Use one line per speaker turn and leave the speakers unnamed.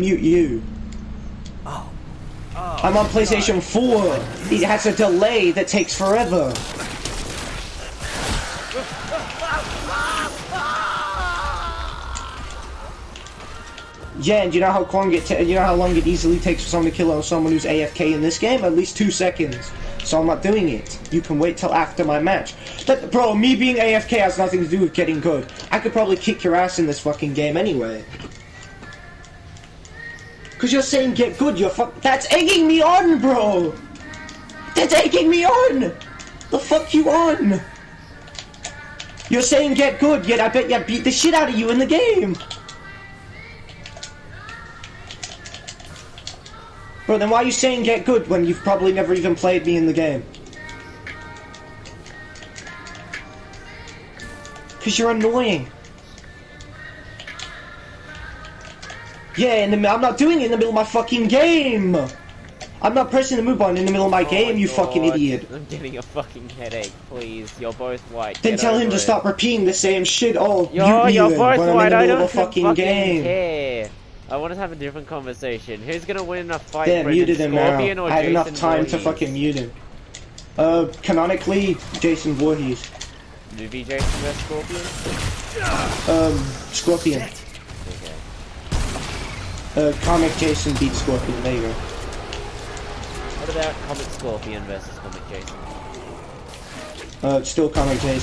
mute you.
Oh.
I'm on oh, PlayStation 4. It has a delay that takes forever. Yeah, and you know how long it you know how long it easily takes for someone to kill someone who's AFK in this game? At least two seconds. So I'm not doing it. You can wait till after my match. That, bro, me being AFK has nothing to do with getting good. I could probably kick your ass in this fucking game anyway. Cause you're saying get good, you're fuck- That's egging me on, bro! That's egging me on! The fuck you on? You're saying get good, yet I bet you beat the shit out of you in the game! Bro, then why are you saying get good when you've probably never even played me in the game? Cause you're annoying. Yeah, in the I'm not doing it in the middle of my fucking game. I'm not pressing the move button in the middle of my
Oh
game,
my
you fucking idiot.
I'm getting a fucking headache, please. You're both white.
Then
Get
tell him
over
to stop repeating the same shit. Oh,
Yo,
you
you're both white. I don't
fucking,
fucking
game.
care. I want to have a different conversation. Who's gonna win in a fight? Yeah,
muted him now. I have enough
Jason
time to fucking mute him. Uh, canonically, Jason Voorhees.
Movie Jason vs Scorpion.
Um, Scorpion. Uh, comic Jason beats Scorpion. There you go.
What about Comic Scorpion versus Comic Jason?
Uh, still comic Jason.